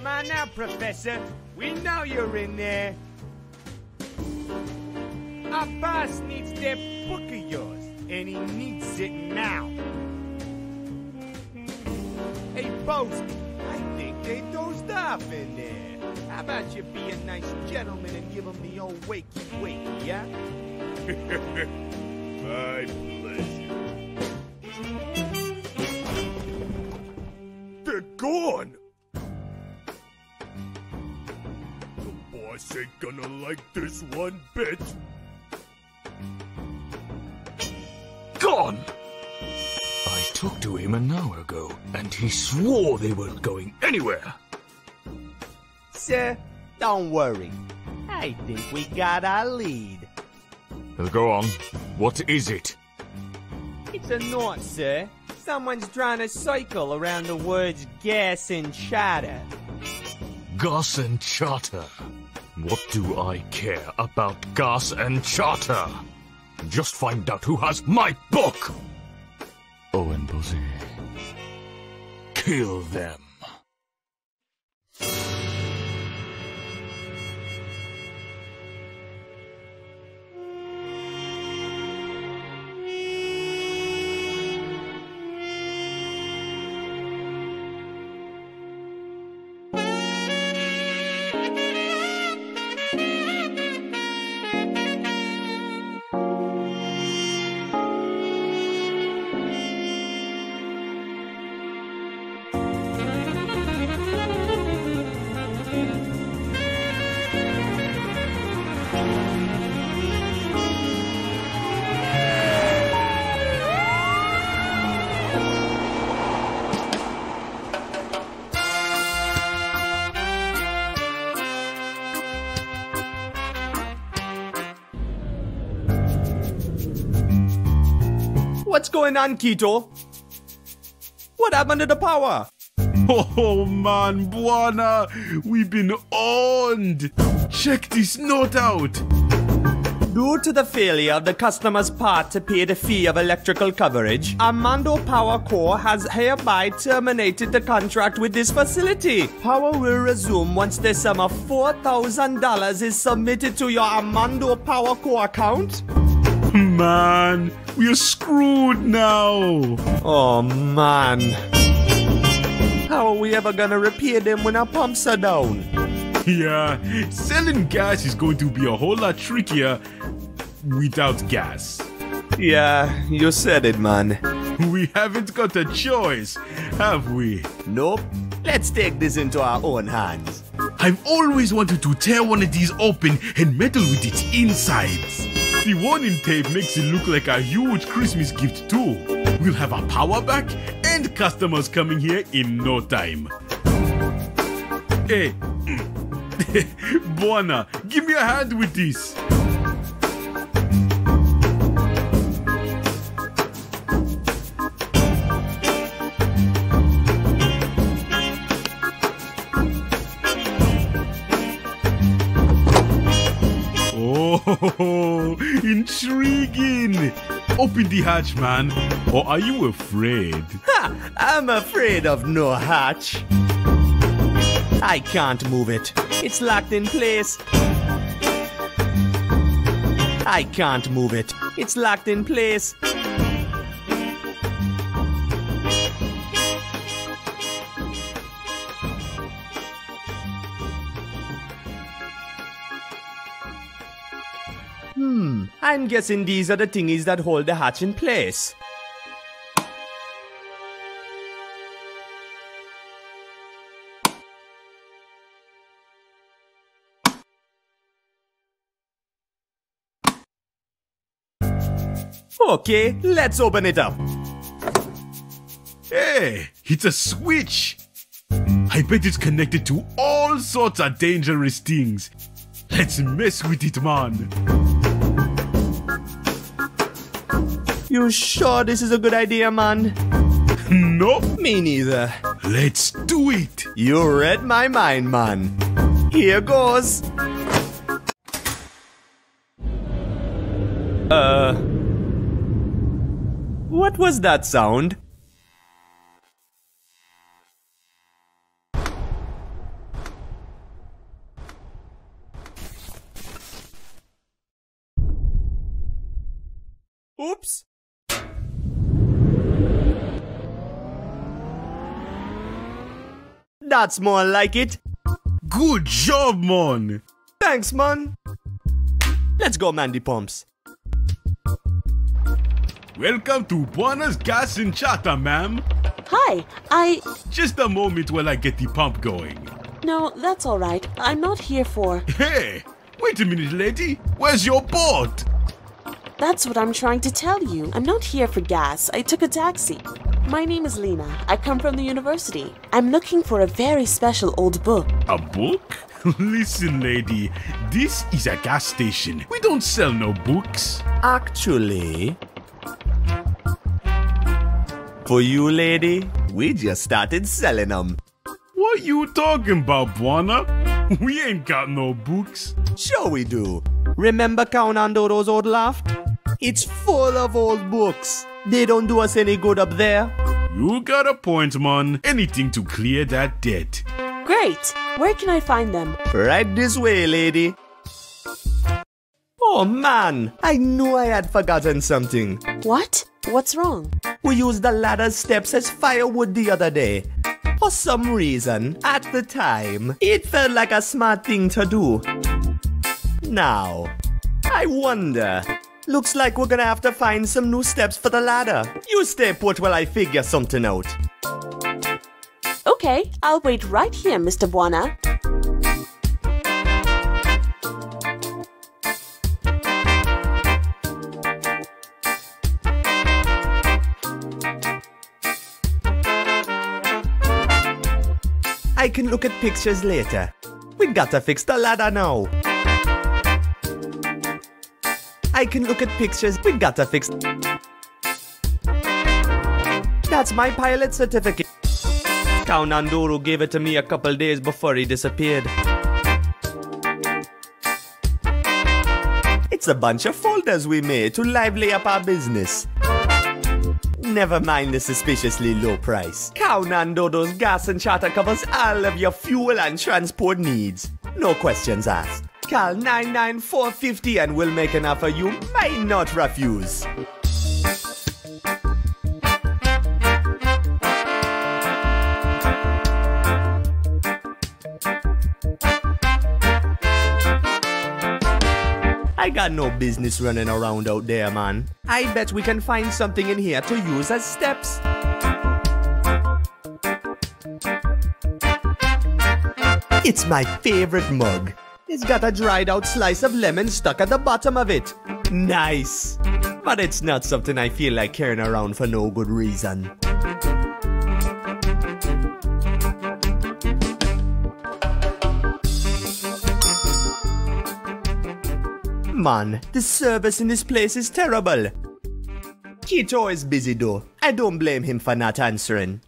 Come on now, Professor. We know you're in there. Our boss needs that book of yours, and he needs it now. Hey, Boski, I think they dozed off in there. How about you be a nice gentleman and give them the old wakey wakey, yeah? My pleasure. They're gone! Boss ain't gonna like this one bit. Gone! I talked to him an hour ago, and he swore they weren't going anywhere. Sir, don't worry. I think we got our lead. Uh, go on. What is it? It's a knot, sir. Someone's trying to cycle around the words gas and chatter. Gas and charter. What do I care about gas and charter? Just find out who has my book! Owen Buzzy. Kill them. What's going on, Kito? What happened to the power? Oh man, Bwana, we've been owned. Check this note out. Due to the failure of the customer's part to pay the fee of electrical coverage, Armando Power Core has hereby terminated the contract with this facility. Power will resume once the sum of $4,000 is submitted to your Armando Power Core account. Oh, man, we're screwed now. Oh man. How are we ever gonna repair them when our pumps are down? Yeah, selling gas is going to be a whole lot trickier without gas. Yeah, you said it, man. We haven't got a choice, have we? Nope. Let's take this into our own hands. I've always wanted to tear one of these open and meddle with its insides. The warning tape makes it look like a huge Christmas gift too. We'll have our power back and customers coming here in no time. Hey, Bwana, give me a hand with this. Oh, intriguing! Open the hatch, man. Or are you afraid? Ha! I'm afraid of no hatch. I can't move it. It's locked in place. I can't move it. It's locked in place. I'm guessing these are the thingies that hold the hatch in place. Okay, let's open it up. Hey, it's a switch! I bet it's connected to all sorts of dangerous things. Let's mess with it, man. You sure this is a good idea, man? Nope. Me neither. Let's do it. You read my mind, man. Here goes. Uh. What was that sound? Oops! That's more like it. Good job, man. Thanks, man. Let's go, Mandy Pumps. Welcome to Bwana's Gas and Charter, ma'am. Hi, I. Just a moment while I get the pump going. No, that's all right. I'm not here for. Hey, wait a minute, lady. Where's your boat? That's what I'm trying to tell you. I'm not here for gas. I took a taxi. My name is Lina. I come from the university. I'm looking for a very special old book. A book? Listen, lady, this is a gas station. We don't sell no books. Actually, for you, lady, we just started selling them. What you talking about, Bwana? We ain't got no books. Sure we do. Remember Kaonandodo's old loft? It's full of old books. They don't do us any good up there. You got a point, man. Anything to clear that debt. Great! Where can I find them? Right this way, lady. Oh man, I knew I had forgotten something. What? What's wrong? We used the ladder steps as firewood the other day. For some reason, at the time, it felt like a smart thing to do. Now, I wonder. Looks like we're gonna have to find some new steps for the ladder. You stay put while I figure something out. Okay, I'll wait right here, Mr. Bwana. I can look at pictures later. We gotta fix the ladder now. I can look at pictures. We gotta fix. That's my pilot certificate. Kaonandodo gave it to me a couple days before he disappeared. It's a bunch of folders we made to lively up our business. Never mind the suspiciously low price. Kaonandodo's gas and charter covers all of your fuel and transport needs. No questions asked. Call 99450 and we'll make an offer you may not refuse. I got no business running around out there, man. I bet we can find something in here to use as steps. It's my favorite mug. It's got a dried out slice of lemon stuck at the bottom of it. Nice. But it's not something I feel like carrying around for no good reason. Man, the service in this place is terrible. Kito is busy though. I don't blame him for not answering.